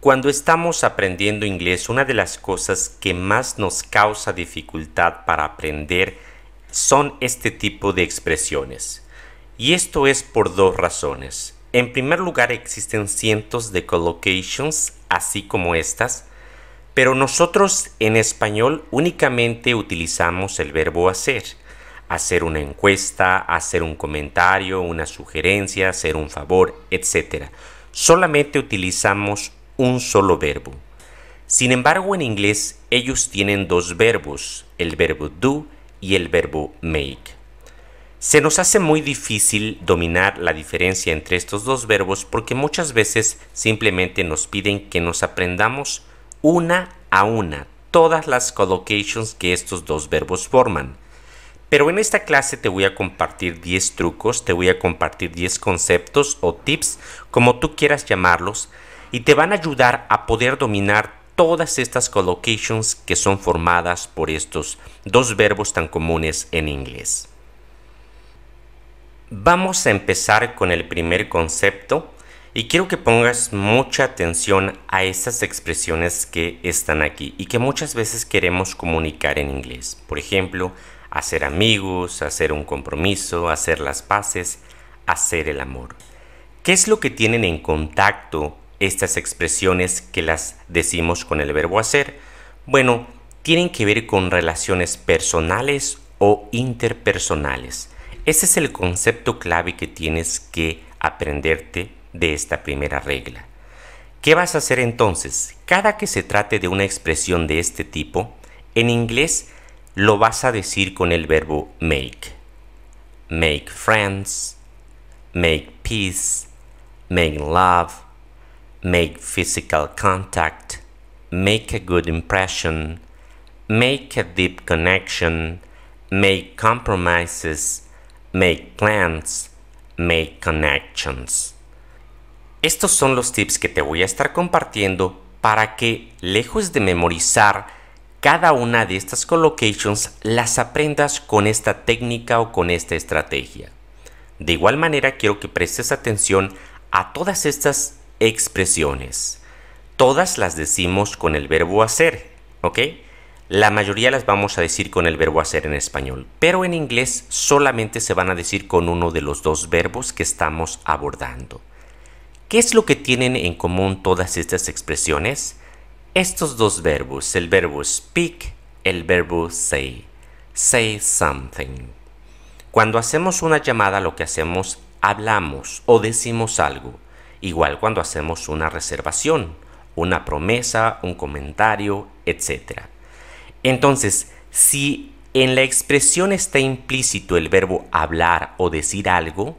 Cuando estamos aprendiendo inglés, una de las cosas que más nos causa dificultad para aprender son este tipo de expresiones. Y esto es por dos razones. En primer lugar, existen cientos de collocations, así como estas, pero nosotros en español únicamente utilizamos el verbo hacer. Hacer una encuesta, hacer un comentario, una sugerencia, hacer un favor, etc. Solamente utilizamos un solo verbo. Sin embargo, en inglés ellos tienen dos verbos, el verbo do y el verbo make. Se nos hace muy difícil dominar la diferencia entre estos dos verbos porque muchas veces simplemente nos piden que nos aprendamos una a una todas las collocations que estos dos verbos forman. Pero en esta clase te voy a compartir 10 trucos, te voy a compartir 10 conceptos o tips, como tú quieras llamarlos, y te van a ayudar a poder dominar todas estas collocations que son formadas por estos dos verbos tan comunes en inglés. Vamos a empezar con el primer concepto y quiero que pongas mucha atención a estas expresiones que están aquí y que muchas veces queremos comunicar en inglés. Por ejemplo, hacer amigos, hacer un compromiso, hacer las paces, hacer el amor. ¿Qué es lo que tienen en contacto estas expresiones que las decimos con el verbo hacer? Bueno, tienen que ver con relaciones personales o interpersonales. Ese es el concepto clave que tienes que aprenderte de esta primera regla. ¿Qué vas a hacer entonces? Cada que se trate de una expresión de este tipo, en inglés lo vas a decir con el verbo make. Make friends, make peace, make love, make physical contact, make a good impression, make a deep connection, make compromises, make plans, make connections. Estos son los tips que te voy a estar compartiendo para que, lejos de memorizar cada una de estas collocations, las aprendas con esta técnica o con esta estrategia. De igual manera, quiero que prestes atención a todas estas expresiones. Todas las decimos con el verbo hacer, ¿ok? La mayoría las vamos a decir con el verbo hacer en español, pero en inglés solamente se van a decir con uno de los dos verbos que estamos abordando. ¿Qué es lo que tienen en común todas estas expresiones? Estos dos verbos, el verbo speak, el verbo say. Say something. Cuando hacemos una llamada lo que hacemos, hablamos o decimos algo. Igual cuando hacemos una reservación, una promesa, un comentario, etc. Entonces, si en la expresión está implícito el verbo hablar o decir algo,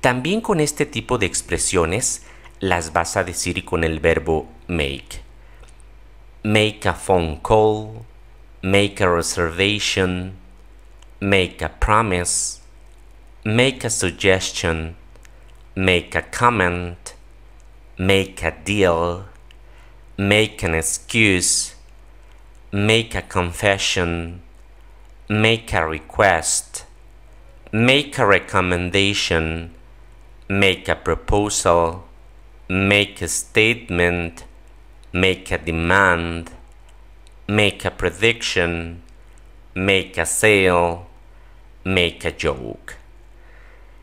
también con este tipo de expresiones las vas a decir con el verbo make. Make a phone call, make a reservation, make a promise, make a suggestion, make a comment, make a deal, make an excuse, make a confession, make a request, make a recommendation, make a proposal, make a statement, make a demand, make a prediction, make a sale, make a joke.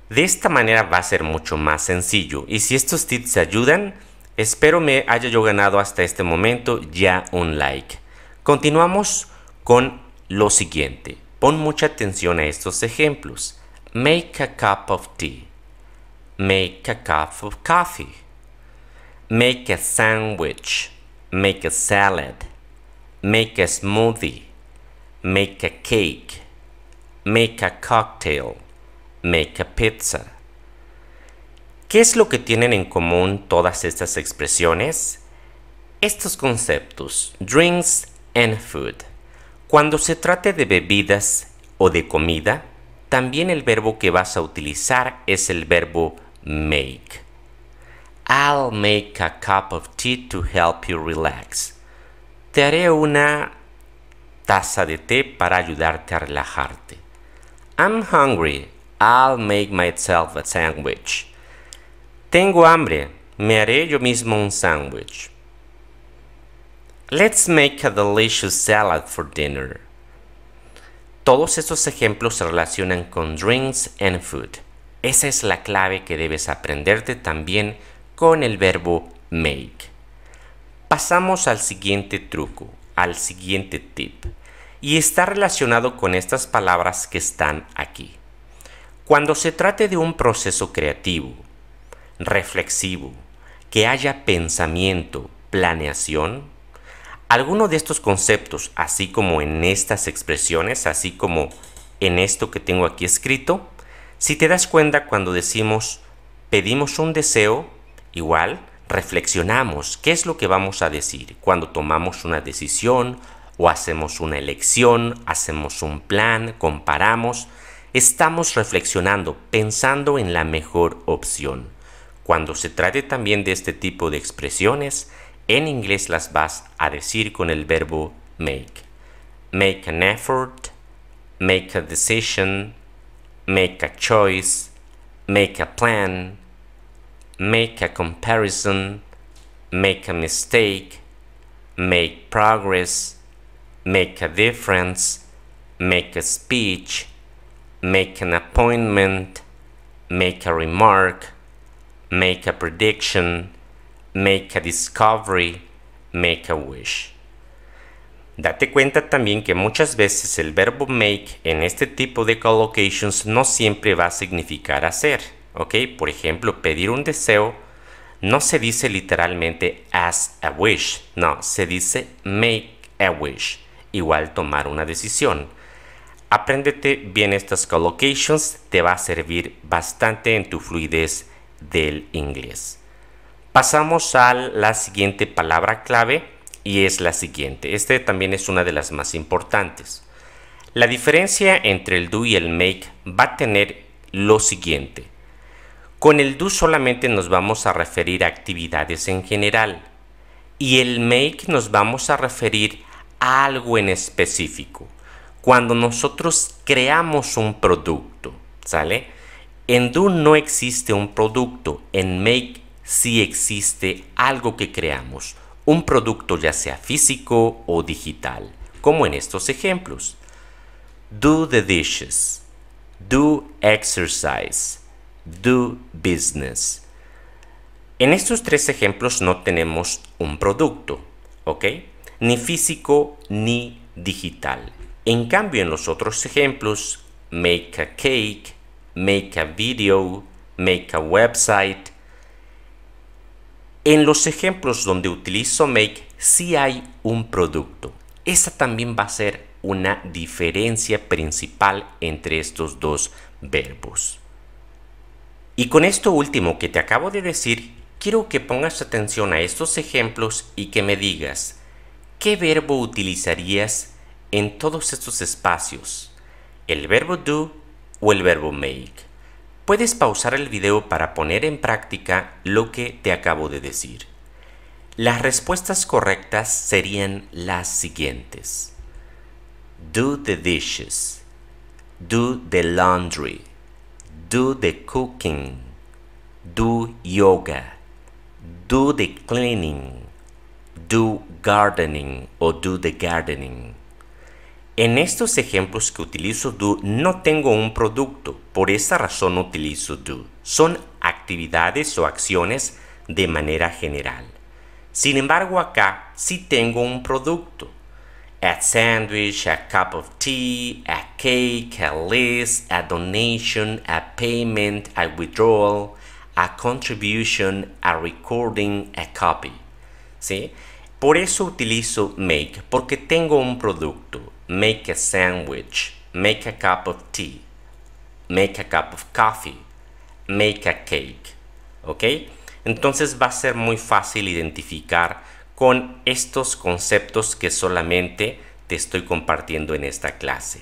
De esta manera va a ser mucho más sencillo y si estos tips te ayudan, espero me haya yo ganado hasta este momento ya un like. Continuamos con lo siguiente. Pon mucha atención a estos ejemplos. Make a cup of tea. Make a cup of coffee. Make a sandwich. Make a salad. Make a smoothie. Make a cake. Make a cocktail. Make a pizza. ¿Qué es lo que tienen en común todas estas expresiones? Estos conceptos, drinks and food. Cuando se trate de bebidas o de comida, también el verbo que vas a utilizar es el verbo make. I'll make a cup of tea to help you relax. Te haré una taza de té para ayudarte a relajarte. I'm hungry. I'll make myself a sandwich. Tengo hambre. Me haré yo mismo un sándwich. Let's make a delicious salad for dinner. Todos estos ejemplos se relacionan con drinks and food. Esa es la clave que debes aprenderte también con el verbo make. Pasamos al siguiente truco, al siguiente tip, y está relacionado con estas palabras que están aquí. Cuando se trate de un proceso creativo, reflexivo, que haya pensamiento, planeación, alguno de estos conceptos, así como en estas expresiones, así como en esto que tengo aquí escrito, si te das cuenta cuando decimos pedimos un deseo, igual reflexionamos qué es lo que vamos a decir. Cuando tomamos una decisión o hacemos una elección, hacemos un plan, comparamos, estamos reflexionando, pensando en la mejor opción. Cuando se trate también de este tipo de expresiones, en inglés las vas a decir con el verbo make. Make an effort, make a decision, make a choice, make a plan, make a comparison, make a mistake, make progress, make a difference, make a speech, make an appointment, make a remark, make a prediction, make a discovery, make a wish. Date cuenta también que muchas veces el verbo make en este tipo de collocations no siempre va a significar hacer, ¿ok? Por ejemplo, pedir un deseo no se dice literalmente as a wish, no, se dice make a wish, igual tomar una decisión. Apréndete bien estas collocations, te va a servir bastante en tu fluidez del inglés. Pasamos a la siguiente palabra clave y es la siguiente. Este también es una de las más importantes. La diferencia entre el do y el make va a tener lo siguiente. Con el do solamente nos vamos a referir a actividades en general y el make nos vamos a referir a algo en específico. Cuando nosotros creamos un producto, ¿sale? En do no existe un producto, en make si existe algo que creamos, un producto ya sea físico o digital, como en estos ejemplos. Do the dishes, do exercise, do business. En estos tres ejemplos no tenemos un producto, ¿ok? Ni físico ni digital. En cambio, en los otros ejemplos, make a cake, make a video, make a website, en los ejemplos donde utilizo make, sí hay un producto. Esa también va a ser una diferencia principal entre estos dos verbos. Y con esto último que te acabo de decir, quiero que pongas atención a estos ejemplos y que me digas, ¿qué verbo utilizarías en todos estos espacios? ¿El verbo do o el verbo make? Puedes pausar el video para poner en práctica lo que te acabo de decir. Las respuestas correctas serían las siguientes. Do the dishes. Do the laundry. Do the cooking. Do yoga. Do the cleaning. Do gardening o do the gardening. En estos ejemplos que utilizo do no tengo un producto, por esa razón utilizo do. Son actividades o acciones de manera general. Sin embargo, acá sí tengo un producto. A sandwich, a cup of tea, a cake, a list, a donation, a payment, a withdrawal, a contribution, a recording, a copy. ¿Sí? Por eso utilizo make, porque tengo un producto make a sandwich, make a cup of tea, make a cup of coffee, make a cake. ¿Ok? Entonces va a ser muy fácil identificar con estos conceptos que solamente te estoy compartiendo en esta clase.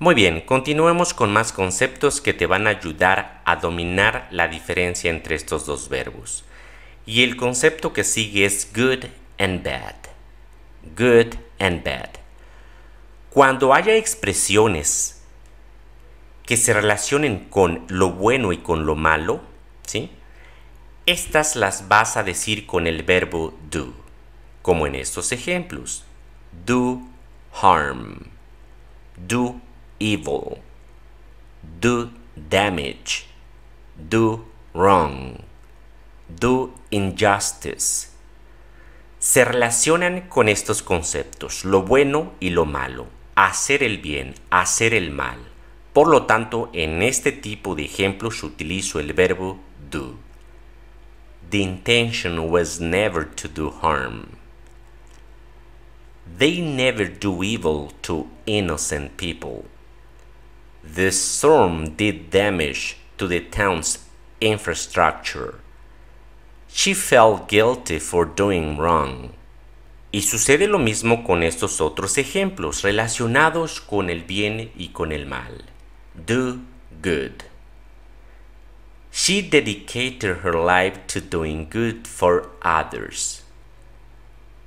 Muy bien, continuemos con más conceptos que te van a ayudar a dominar la diferencia entre estos dos verbos. Y el concepto que sigue es good and bad. Good and bad. Cuando haya expresiones que se relacionen con lo bueno y con lo malo, ¿sí? Estas las vas a decir con el verbo do. como en estos ejemplos. Do harm, do evil, do damage, do wrong, do injustice. Se relacionan con estos conceptos, lo bueno y lo malo, hacer el bien, hacer el mal. Por lo tanto, en este tipo de ejemplos utilizo el verbo do. The intention was never to do harm. They never do evil to innocent people. The storm did damage to the town's infrastructure. She felt guilty for doing wrong. Y sucede lo mismo con estos otros ejemplos relacionados con el bien y con el mal. Do good. She dedicated her life to doing good for others.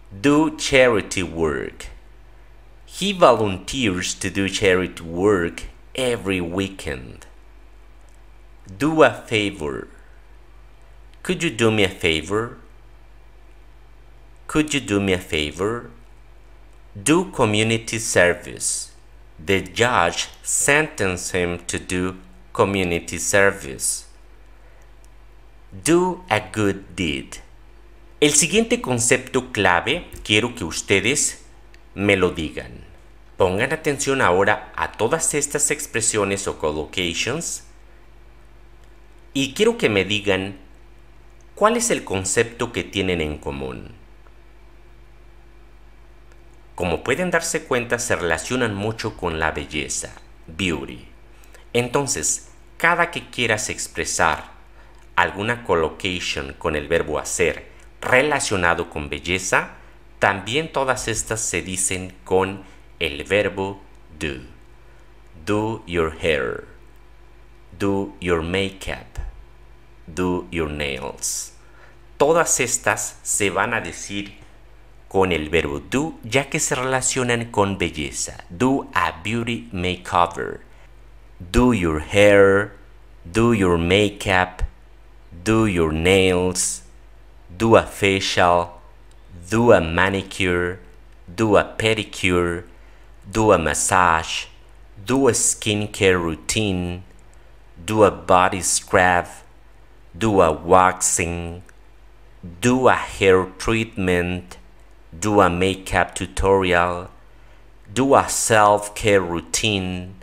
Do charity work. He volunteers to do charity work every weekend. Do a favor. Could you do me a favor? Could you do me a favor? Do community service. The judge sentenced him to do community service. Do a good deed. El siguiente concepto clave quiero que ustedes me lo digan. Pongan atención ahora a todas estas expresiones o collocations y quiero que me digan cuál es el concepto que tienen en común. Como pueden darse cuenta, se relacionan mucho con la belleza, beauty. Entonces, cada que quieras expresar alguna collocation con el verbo hacer relacionado con belleza, también todas estas se dicen con el verbo do. Do your hair. Do your makeup. Do your nails. Todas estas se van a decir con el verbo do ya que se relacionan con belleza. Do a beauty makeover. Do your hair. Do your makeup. Do your nails do a facial, do a manicure, do a pedicure, do a massage, do a skincare routine, do a body scrub, do a waxing, do a hair treatment, do a makeup tutorial, do a self care routine,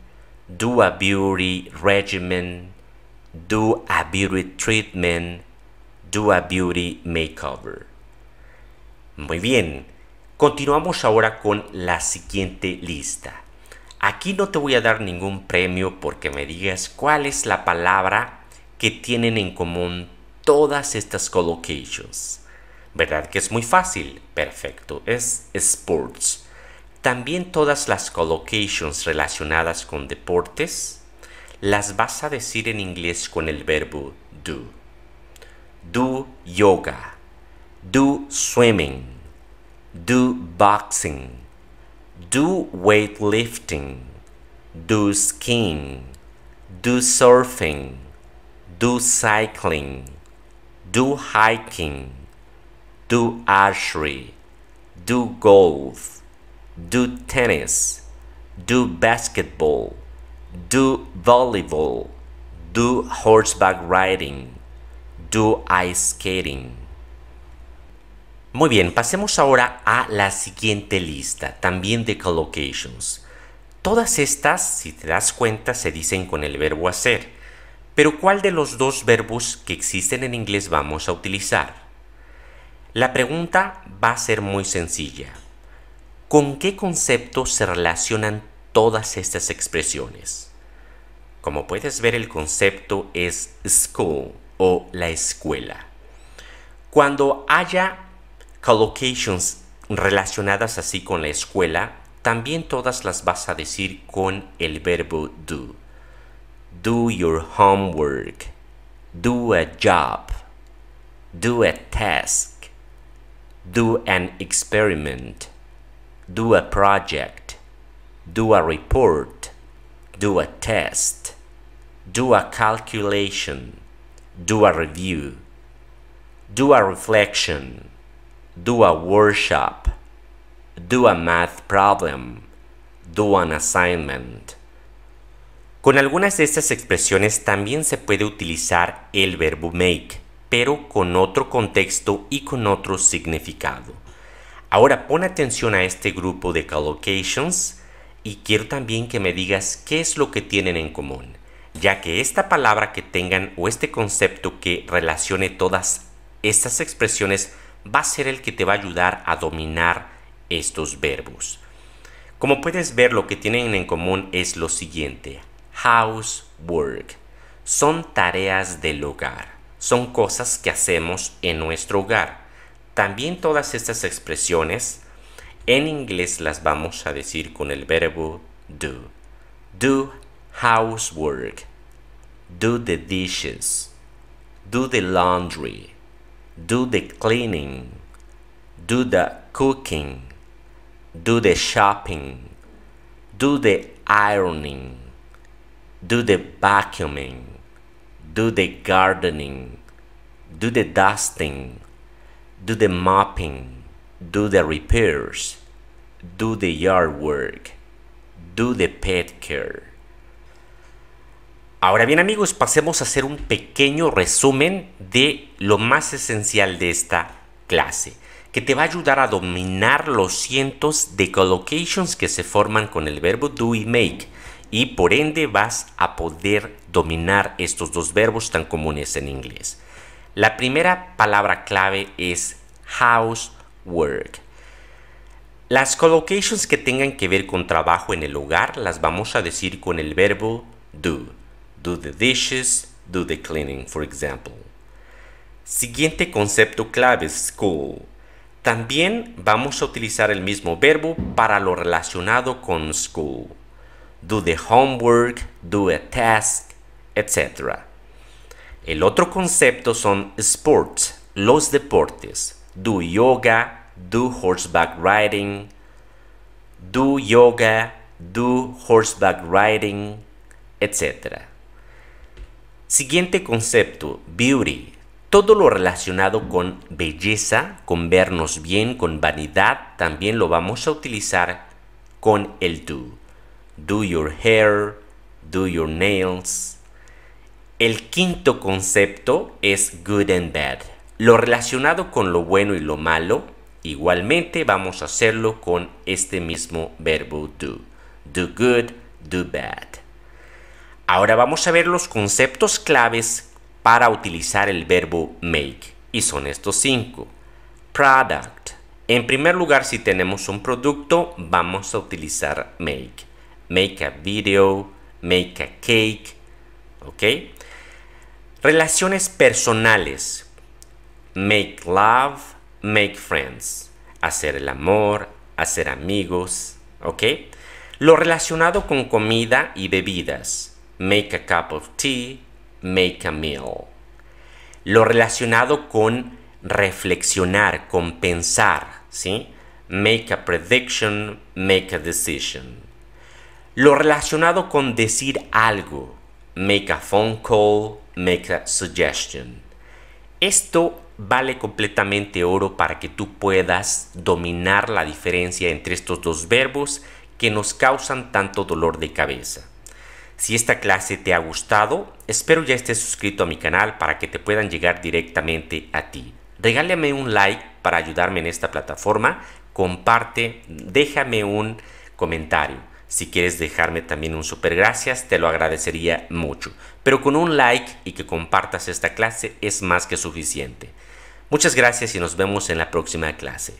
do a beauty regimen, do a beauty treatment, Do a Beauty Makeover. Muy bien, continuamos ahora con la siguiente lista. Aquí no te voy a dar ningún premio porque me digas cuál es la palabra que tienen en común todas estas collocations. ¿Verdad que es muy fácil? Perfecto, es sports. También todas las collocations relacionadas con deportes las vas a decir en inglés con el verbo do do yoga, do swimming, do boxing, do weightlifting, do skiing, do surfing, do cycling, do hiking, do archery, do golf, do tennis, do basketball, do volleyball, do horseback riding, do ice skating. Muy bien, pasemos ahora a la siguiente lista, también de collocations. Todas estas, si te das cuenta, se dicen con el verbo hacer. Pero ¿cuál de los dos verbos que existen en inglés vamos a utilizar? La pregunta va a ser muy sencilla. ¿Con qué conceptos se relacionan todas estas expresiones? Como puedes ver, el concepto es school o la escuela. Cuando haya collocations relacionadas así con la escuela, también todas las vas a decir con el verbo do. Do your homework. Do a job. Do a task. Do an experiment. Do a project. Do a report. Do a test. Do a calculation do a review, do a reflection, do a workshop, do a math problem, do an assignment. Con algunas de estas expresiones también se puede utilizar el verbo make, pero con otro contexto y con otro significado. Ahora pon atención a este grupo de collocations y quiero también que me digas qué es lo que tienen en común, ya que esta palabra que tengan o este concepto que relacione todas estas expresiones va a ser el que te va a ayudar a dominar estos verbos. Como puedes ver, lo que tienen en común es lo siguiente. Housework. Son tareas del hogar son cosas que hacemos en nuestro hogar. También todas estas expresiones en inglés las vamos a decir con el verbo do. Do housework. Do the dishes. Do the laundry. Do the cleaning. Do the cooking. Do the shopping. Do the ironing. Do the vacuuming do the gardening, do the dusting, do the mopping, do the repairs, do the yard work, do the pet care. Ahora bien amigos, pasemos a hacer un pequeño resumen de lo más esencial de esta clase, que te va a ayudar a dominar los cientos de collocations que se forman con el verbo do y make y por ende vas a poder dominar estos dos verbos tan comunes en inglés. La primera palabra clave es housework. Las collocations que tengan que ver con trabajo en el hogar las vamos a decir con el verbo do. Do the dishes, do the cleaning, for example. Siguiente concepto clave, school. También vamos a utilizar el mismo verbo para lo relacionado con school do the homework, do a task, etc. El otro concepto son sports, los deportes. Do yoga, do horseback riding, do yoga, do horseback riding, etc. Siguiente concepto, beauty. Todo lo relacionado con belleza, con vernos bien, con vanidad, también lo vamos a utilizar con el do do your hair, do your nails. El quinto concepto es good and bad. Lo relacionado con lo bueno y lo malo, igualmente vamos a hacerlo con este mismo verbo do. Do good, do bad. Ahora vamos a ver los conceptos claves para utilizar el verbo make. Y son estos cinco. Product. En primer lugar, si tenemos un producto, vamos a utilizar make make a video, make a cake, ¿ok? Relaciones personales, make love, make friends, hacer el amor, hacer amigos, ¿ok? Lo relacionado con comida y bebidas, make a cup of tea, make a meal. Lo relacionado con reflexionar, con pensar, ¿sí? Make a prediction, make a decision. Lo relacionado con decir algo, make a phone call, make a suggestion. Esto vale completamente oro para que tú puedas dominar la diferencia entre estos dos verbos que nos causan tanto dolor de cabeza. Si esta clase te ha gustado, espero ya estés suscrito a mi canal para que te puedan llegar directamente a ti. Regálame un like para ayudarme en esta plataforma, comparte, déjame un comentario. Si quieres dejarme también un super gracias, te lo agradecería mucho. Pero con un like y que compartas esta clase es más que suficiente. Muchas gracias y nos vemos en la próxima clase.